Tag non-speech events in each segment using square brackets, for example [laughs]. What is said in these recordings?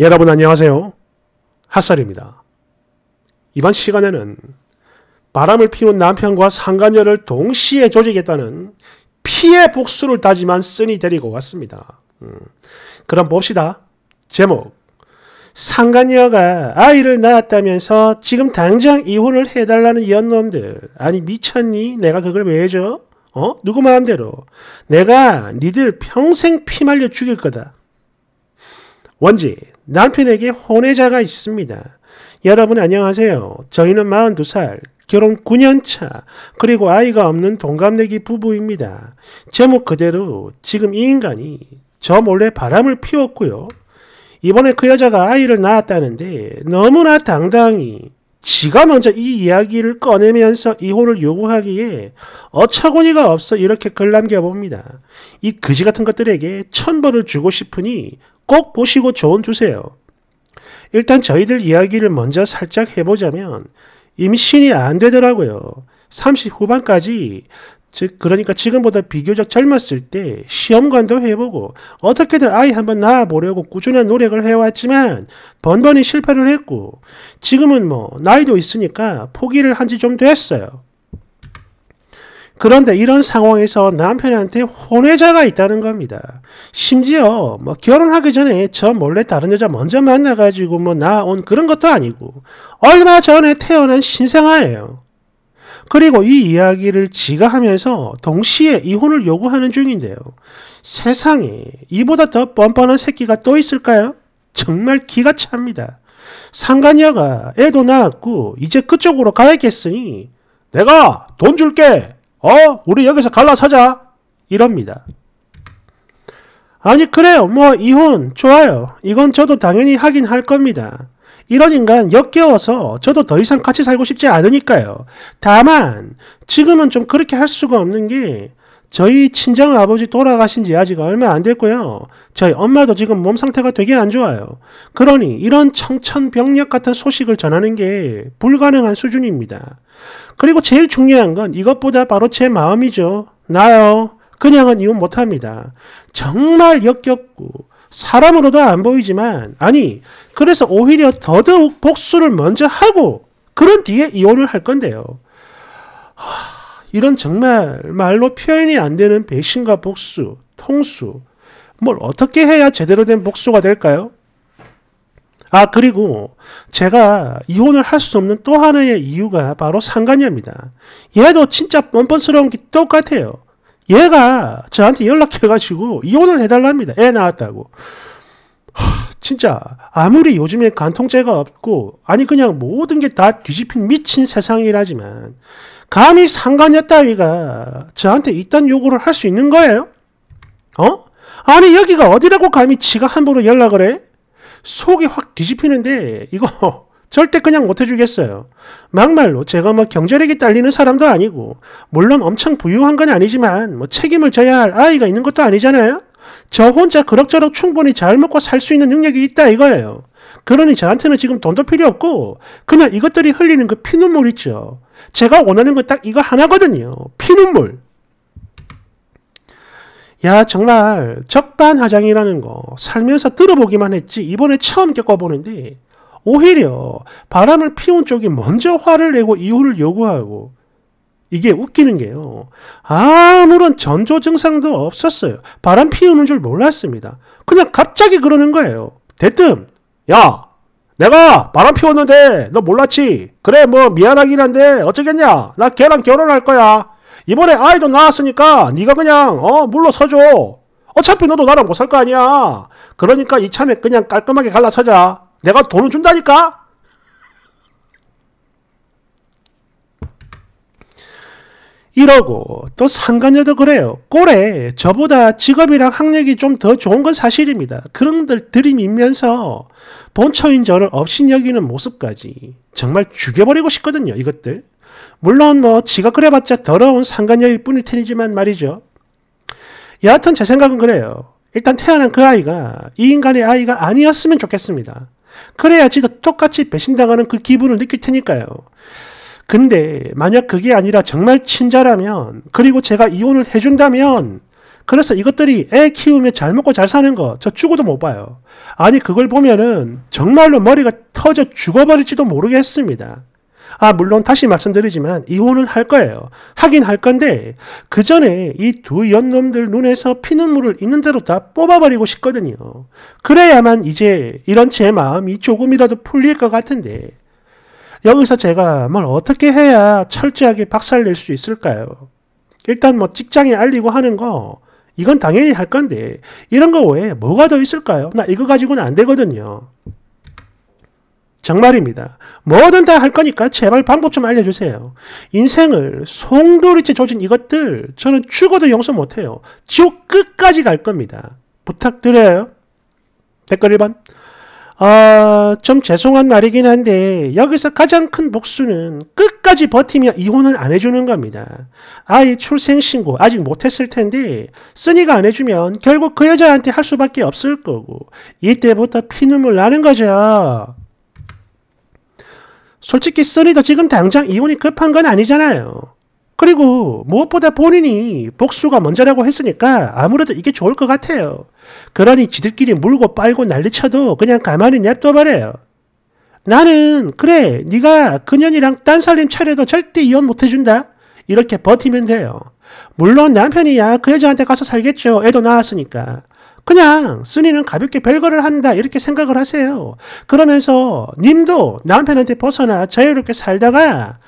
여러분 안녕하세요. 핫살입니다. 이번 시간에는 바람을 피운 남편과 상간녀를 동시에 조직했다는 피해 복수를 다짐한 쓴이 데리고 왔습니다. 음, 그럼 봅시다. 제목 상간녀가 아이를 낳았다면서 지금 당장 이혼을 해달라는 연놈들 아니 미쳤니? 내가 그걸 왜 해줘? 어? 누구 마음대로 내가 니들 평생 피 말려 죽일 거다. 원지 남편에게 혼외자가 있습니다. 여러분 안녕하세요. 저희는 42살, 결혼 9년차, 그리고 아이가 없는 동갑내기 부부입니다. 제목 그대로 지금 이 인간이 저 몰래 바람을 피웠고요. 이번에 그 여자가 아이를 낳았다는데 너무나 당당히 지가 먼저 이 이야기를 꺼내면서 이혼을 요구하기에 어처구니가 없어 이렇게 글 남겨봅니다. 이 그지 같은 것들에게 천벌을 주고 싶으니 꼭 보시고 조언 주세요. 일단 저희들 이야기를 먼저 살짝 해보자면 임신이 안 되더라고요. 30 후반까지 즉 그러니까 지금보다 비교적 젊었을 때 시험관도 해보고 어떻게든 아이 한번 낳아보려고 꾸준한 노력을 해왔지만 번번이 실패를 했고 지금은 뭐 나이도 있으니까 포기를 한 지 좀 됐어요. 그런데 이런 상황에서 남편한테 혼외자가 있다는 겁니다. 심지어 뭐 결혼하기 전에 저 몰래 다른 여자 먼저 만나가지고 뭐 나온 그런 것도 아니고 얼마 전에 태어난 신생아예요. 그리고 이 이야기를 지가 하면서 동시에 이혼을 요구하는 중인데요. 세상에 이보다 더 뻔뻔한 새끼가 또 있을까요? 정말 기가 찹니다. 상간녀가 애도 낳았고 이제 그쪽으로 가야겠으니 내가 돈 줄게. 어? 우리 여기서 갈라서자. 이럽니다. 아니 그래요. 뭐 이혼 좋아요. 이건 저도 당연히 하긴 할 겁니다. 이런 인간 역겨워서 저도 더 이상 같이 살고 싶지 않으니까요. 다만 지금은 좀 그렇게 할 수가 없는 게 저희 친정 아버지 돌아가신 지 아직 얼마 안 됐고요. 저희 엄마도 지금 몸 상태가 되게 안 좋아요. 그러니 이런 청천벽력 같은 소식을 전하는 게 불가능한 수준입니다. 그리고 제일 중요한 건 이것보다 바로 제 마음이죠. 나요. 그냥은 이혼 못합니다. 정말 역겹고 사람으로도 안 보이지만 아니 그래서 오히려 더더욱 복수를 먼저 하고 그런 뒤에 이혼을 할 건데요. 하, 이런 정말 말로 표현이 안 되는 배신과 복수, 통수 뭘 어떻게 해야 제대로 된 복수가 될까요? 아 그리고 제가 이혼을 할 수 없는 또 하나의 이유가 바로 상간녀입니다. 얘도 진짜 뻔뻔스러운 게 똑같아요. 얘가 저한테 연락해가지고 이혼을 해달랍니다. 애 낳았다고. 하, 진짜 아무리 요즘에 간통죄가 없고 아니 그냥 모든 게 다 뒤집힌 미친 세상이라지만 감히 상관녀 따위가 저한테 이딴 요구를 할 수 있는 거예요? 어? 아니 여기가 어디라고 감히 지가 함부로 연락을 해? 속이 확 뒤집히는데 이거 [laughs] 절대 그냥 못 해주겠어요. 막말로 제가 뭐 경제력이 딸리는 사람도 아니고 물론 엄청 부유한 건 아니지만 뭐 책임을 져야 할 아이가 있는 것도 아니잖아요. 저 혼자 그럭저럭 충분히 잘 먹고 살 수 있는 능력이 있다 이거예요. 그러니 저한테는 지금 돈도 필요 없고 그냥 이것들이 흘리는 그 피눈물 있죠. 제가 원하는 건 딱 이거 하나거든요. 피눈물. 야 정말 적반하장이라는 거 살면서 들어보기만 했지 이번에 처음 겪어보는데 오히려 바람을 피운 쪽이 먼저 화를 내고 이혼을 요구하고 이게 웃기는 게요. 아무런 전조 증상도 없었어요. 바람 피우는 줄 몰랐습니다. 그냥 갑자기 그러는 거예요. 대뜸 야 내가 바람 피웠는데 너 몰랐지? 그래 뭐 미안하긴 한데 어쩌겠냐? 나 걔랑 결혼할 거야. 이번에 아이도 낳았으니까 네가 그냥 어 물러서줘. 어차피 너도 나랑 못 살 거 아니야. 그러니까 이참에 그냥 깔끔하게 갈라서자. 내가 돈을 준다니까? 이러고 또 상간녀도 그래요. 꼴에 저보다 직업이랑 학력이 좀 더 좋은 건 사실입니다. 그런 들 들이밀면서 본처인 저를 없인 여기는 모습까지 정말 죽여버리고 싶거든요. 이것들. 물론 뭐 지가 그래봤자 더러운 상간녀일 뿐일 테니지만 말이죠. 여하튼 제 생각은 그래요. 일단 태어난 그 아이가 이 인간의 아이가 아니었으면 좋겠습니다. 그래야 지 도 똑같이 배신당하는 그 기분을 느낄 테니까요. 근데 만약 그게 아니라 정말 친절하면 그리고 제가 이혼을 해준다면 그래서 이것들이 애 키우면 잘 먹고 잘 사는 거 저 죽어도 못 봐요. 아니 그걸 보면은 정말로 머리가 터져 죽어버릴지도 모르겠습니다. 아 물론 다시 말씀드리지만 이혼을 할 거예요. 하긴 할 건데 그 전에 이 두 연놈들 눈에서 피눈물을 있는 대로 다 뽑아버리고 싶거든요. 그래야만 이제 이런 제 마음이 조금이라도 풀릴 것 같은데 여기서 제가 뭘 어떻게 해야 철저하게 박살낼 수 있을까요? 일단 뭐 직장에 알리고 하는 거 이건 당연히 할 건데 이런 거 외에 뭐가 더 있을까요? 나 이거 가지고는 안 되거든요. 정말입니다. 뭐든 다 할 거니까 제발 방법 좀 알려주세요. 인생을 송도리째 조진 이것들 저는 죽어도 용서 못해요. 지옥 끝까지 갈 겁니다. 부탁드려요. 댓글 1번 어, 좀 죄송한 말이긴 한데 여기서 가장 큰 복수는 끝까지 버티며 이혼을 안 해주는 겁니다. 아이 출생신고 아직 못했을 텐데 쓰니가 안 해주면 결국 그 여자한테 할 수밖에 없을 거고 이때부터 피눈물 나는 거죠. 솔직히 써니도 지금 당장 이혼이 급한 건 아니잖아요. 그리고 무엇보다 본인이 복수가 먼저라고 했으니까 아무래도 이게 좋을 것 같아요. 그러니 지들끼리 물고 빨고 난리쳐도 그냥 가만히 냅둬버려요. 나는 그래 네가 그년이랑 딴 살림 차려도 절대 이혼 못해준다. 이렇게 버티면 돼요. 물론 남편이야 그 여자한테 가서 살겠죠. 애도 낳았으니까. 그냥 쓰니는 가볍게 별거를 한다 이렇게 생각을 하세요. 그러면서 님도 남편한테 벗어나 자유롭게 살다가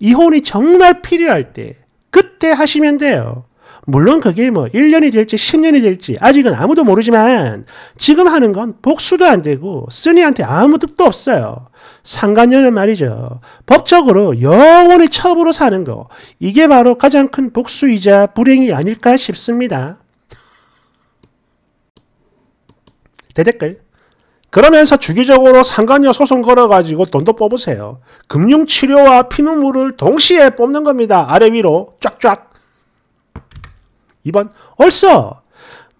이혼이 정말 필요할 때 그때 하시면 돼요. 물론 그게 뭐 1년이 될지 10년이 될지 아직은 아무도 모르지만 지금 하는 건 복수도 안 되고 쓰니한테 아무 득도 없어요. 상간녀는 말이죠. 법적으로 영원히 첩으로 사는 거. 이게 바로 가장 큰 복수이자 불행이 아닐까 싶습니다. 대댓글. 그러면서 주기적으로 상간녀 소송 걸어가지고 돈도 뽑으세요. 금융치료와 피눈물을 동시에 뽑는 겁니다. 아래 위로 쫙쫙. 2번 얼써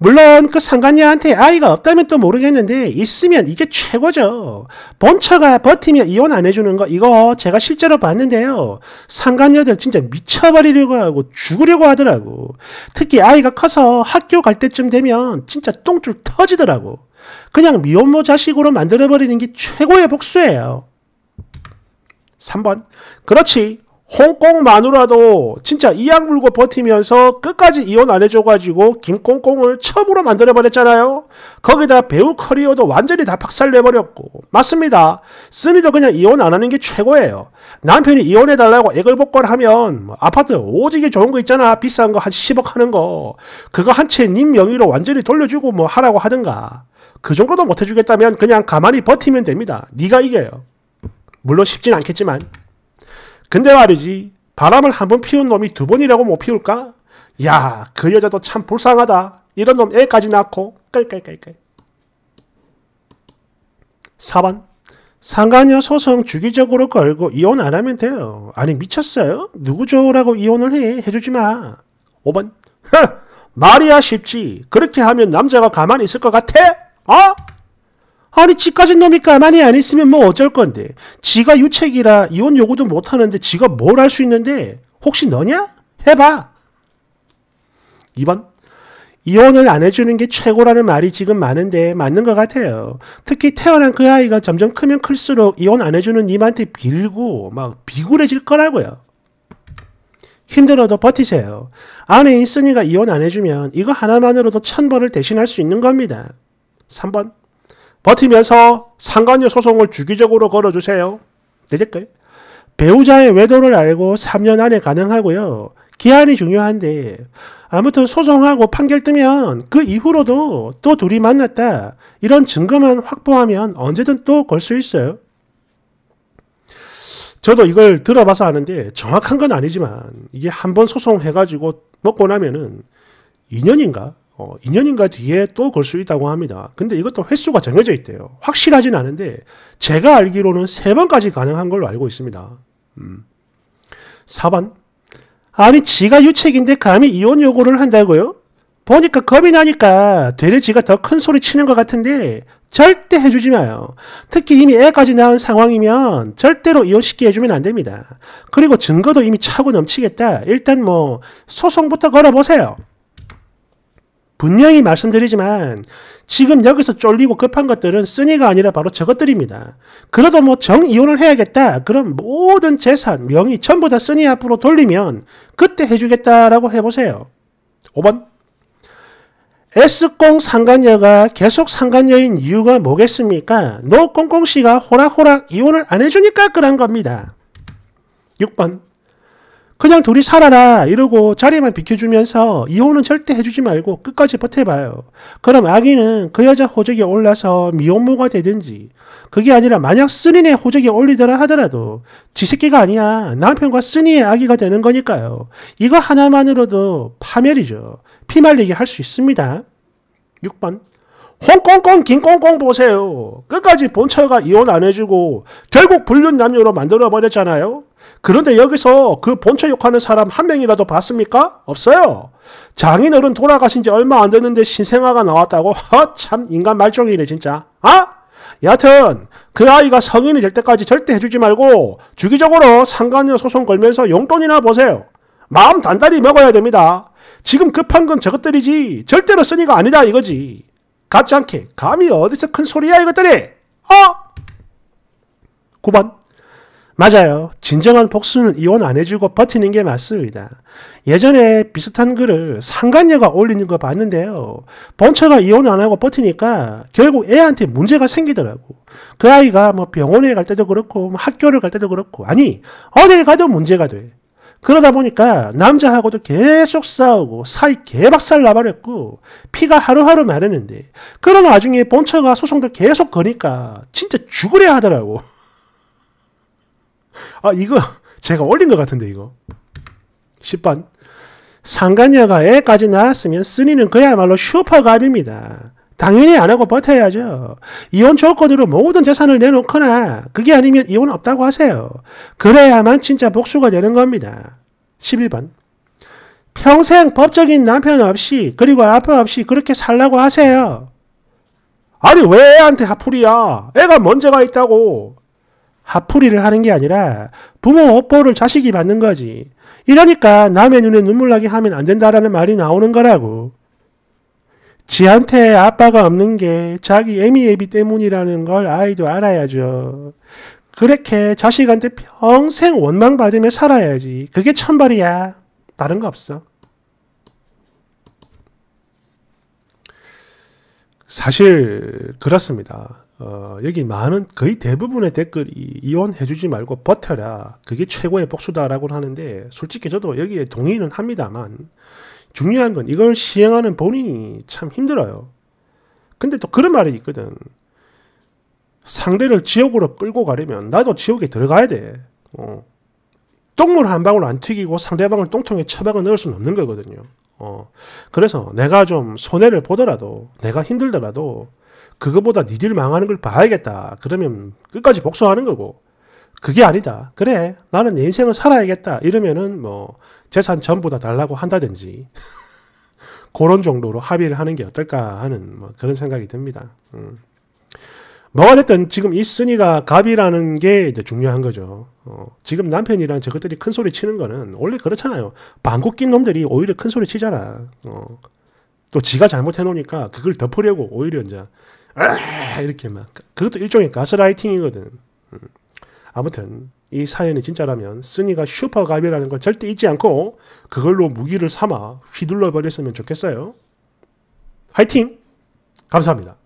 물론 그 상간녀한테 아이가 없다면 또 모르겠는데 있으면 이게 최고죠. 본처가 버티면 이혼 안 해주는 거 이거 제가 실제로 봤는데요. 상간녀들 진짜 미쳐버리려고 하고 죽으려고 하더라고. 특히 아이가 커서 학교 갈 때쯤 되면 진짜 똥줄 터지더라고. 그냥 미혼모 자식으로 만들어버리는 게 최고의 복수예요. 3번. 그렇지. 홍콩 마누라도 진짜 이악 물고 버티면서 끝까지 이혼 안 해줘가지고 김꽁꽁을 처음으로 만들어버렸잖아요. 거기다 배우 커리어도 완전히 다 박살내버렸고. 맞습니다. 쓰니도 그냥 이혼 안 하는 게 최고예요. 남편이 이혼해달라고 애걸복걸 하면 뭐 아파트 오지게 좋은 거 있잖아. 비싼 거 한 10억 하는 거. 그거 한 채 님 명의로 완전히 돌려주고 뭐 하라고 하든가. 그 정도도 못 해주겠다면 그냥 가만히 버티면 됩니다. 네가 이겨요. 물론 쉽진 않겠지만. 근데 말이지 바람을 한 번 피운 놈이 두 번이라고 못 피울까? 야, 그 여자도 참 불쌍하다. 이런 놈 애까지 낳고 깔깔깔깔. 4번. 상간녀 소송 주기적으로 걸고 이혼 안 하면 돼요. 아니 미쳤어요? 누구 좋으라고 이혼을 해? 해주지 마. 5번. [laughs] 말이야 쉽지. 그렇게 하면 남자가 가만히 있을 것 같아? 어? 아니 지 가진 놈이 가만히 안 있으면 뭐 어쩔 건데 지가 유책이라 이혼 요구도 못하는데 지가 뭘 할 수 있는데 혹시 너냐? 해봐 2번 이혼을 안 해주는 게 최고라는 말이 지금 많은데 맞는 것 같아요. 특히 태어난 그 아이가 점점 크면 클수록 이혼 안 해주는 님한테 빌고 막 비굴해질 거라고요. 힘들어도 버티세요. 아내인 쓰니가 이혼 안 해주면 이거 하나만으로도 천벌을 대신할 수 있는 겁니다. 3번 버티면서 상간녀 소송을 주기적으로 걸어주세요. 내 댓글 배우자의 외도를 알고 3년 안에 가능하고요. 기한이 중요한데 아무튼 소송하고 판결 뜨면 그 이후로도 또 둘이 만났다 이런 증거만 확보하면 언제든 또 걸 수 있어요. 저도 이걸 들어봐서 아는데 정확한 건 아니지만 이게 한 번 소송해가지고 먹고 나면은 2년인가 어, 2년인가 뒤에 또 걸 수 있다고 합니다. 근데 이것도 횟수가 정해져 있대요. 확실하진 않은데 제가 알기로는 3번까지 가능한 걸로 알고 있습니다. 음. 4번 아니 지가 유책인데 감히 이혼 요구를 한다고요? 보니까 겁이 나니까 되레 지가 더 큰 소리 치는 것 같은데 절대 해주지 마요. 특히 이미 애까지 낳은 상황이면 절대로 이혼시키게 해주면 안 됩니다. 그리고 증거도 이미 차고 넘치겠다. 일단 뭐 소송부터 걸어보세요. 분명히 말씀드리지만 지금 여기서 쫄리고 급한 것들은 쓰니가 아니라 바로 저것들입니다. 그래도 뭐 정이혼을 해야겠다. 그럼 모든 재산, 명의 전부 다 쓰니 앞으로 돌리면 그때 해주겠다라고 해보세요. 5번 S공 상간녀가 계속 상간녀인 이유가 뭐겠습니까? 노꽁꽁씨가 호락호락 이혼을 안 해주니까 그런 겁니다. 6번 그냥 둘이 살아라 이러고 자리만 비켜주면서 이혼은 절대 해주지 말고 끝까지 버텨봐요. 그럼 아기는 그 여자 호적에 올라서 미혼모가 되든지 그게 아니라 만약 쓰니네 호적에 올리더라 하더라도 지 새끼가 아니야. 남편과 쓰니의 아기가 되는 거니까요. 이거 하나만으로도 파멸이죠. 피말리게 할 수 있습니다. 6번 홍콩콩 김콩콩 보세요. 끝까지 본처가 이혼 안 해주고 결국 불륜 남녀로 만들어버렸잖아요. 그런데 여기서 그 본처 욕하는 사람 한 명이라도 봤습니까? 없어요. 장인어른 돌아가신 지 얼마 안 됐는데 신생아가 나왔다고? 허 참 인간 말종이네 진짜. 아? 여하튼 그 아이가 성인이 될 때까지 절대 해주지 말고 주기적으로 상간녀 소송 걸면서 용돈이나 보세요. 마음 단단히 먹어야 됩니다. 지금 급한 건 저것들이지 절대로 쓰니가 아니다 이거지. 같지 않게 감히 어디서 큰 소리야 이것들이. 어? 9번 맞아요. 진정한 복수는 이혼 안 해주고 버티는 게 맞습니다. 예전에 비슷한 글을 상간녀가 올리는 거 봤는데요. 본처가 이혼 안 하고 버티니까 결국 애한테 문제가 생기더라고. 그 아이가 뭐 병원에 갈 때도 그렇고 뭐 학교를 갈 때도 그렇고 아니 어딜 가도 문제가 돼. 그러다 보니까 남자하고도 계속 싸우고 사이 개박살 나버렸고 피가 하루하루 마르는데 그런 와중에 본처가 소송도 계속 거니까 진짜 죽으려 하더라고. 아 이거 [laughs] 제가 올린 것 같은데 이거 10번 상간녀가 애까지 낳았으면 쓰니는 그야말로 슈퍼갑입니다. 당연히 안 하고 버텨야죠. 이혼 조건으로 모든 재산을 내놓거나 그게 아니면 이혼 없다고 하세요. 그래야만 진짜 복수가 되는 겁니다. 11번 평생 법적인 남편 없이 그리고 아빠 없이 그렇게 살라고 하세요. 아니 왜 애한테 하풀이야? 애가 문제가 있다고. 하풀이를 하는 게 아니라 부모 업보를 자식이 받는 거지. 이러니까 남의 눈에 눈물 나게 하면 안 된다라는 말이 나오는 거라고. 지한테 아빠가 없는 게 자기 애미 애비 때문이라는 걸 아이도 알아야죠. 그렇게 자식한테 평생 원망받으며 살아야지. 그게 천벌이야. 다른 거 없어. 사실 그렇습니다. 어, 여기 많은 거의 대부분의 댓글이 이혼해주지 말고 버텨라. 그게 최고의 복수다라고 하는데 솔직히 저도 여기에 동의는 합니다만 중요한 건 이걸 시행하는 본인이 참 힘들어요. 근데 또 그런 말이 있거든. 상대를 지옥으로 끌고 가려면 나도 지옥에 들어가야 돼. 어. 똥물 한 방울 안 튀기고 상대방을 똥통에 처박아 넣을 수는 없는 거거든요. 어. 그래서 내가 좀 손해를 보더라도 내가 힘들더라도 그거보다 니들 망하는 걸 봐야겠다. 그러면 끝까지 복수하는 거고. 그게 아니다. 그래. 나는 내 인생을 살아야겠다. 이러면은 뭐 재산 전부 다 달라고 한다든지 [laughs] 그런 정도로 합의를 하는 게 어떨까 하는 뭐 그런 생각이 듭니다. 음. 뭐가 됐든 지금 이 쓰니가 갑이라는 게 이제 중요한 거죠. 어, 지금 남편이랑 저것들이 큰 소리 치는 거는 원래 그렇잖아요. 방구 낀 놈들이 오히려 큰 소리 치잖아. 어, 또 지가 잘못해 놓으니까 그걸 덮으려고 오히려 이제 아, 이렇게 막 그것도 일종의 가스라이팅이거든. 음. 아무튼 이 사연이 진짜라면 쓰니가 슈퍼갑이라는 걸 절대 잊지 않고 그걸로 무기를 삼아 휘둘러 버렸으면 좋겠어요. 화이팅! 감사합니다.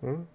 Hmm?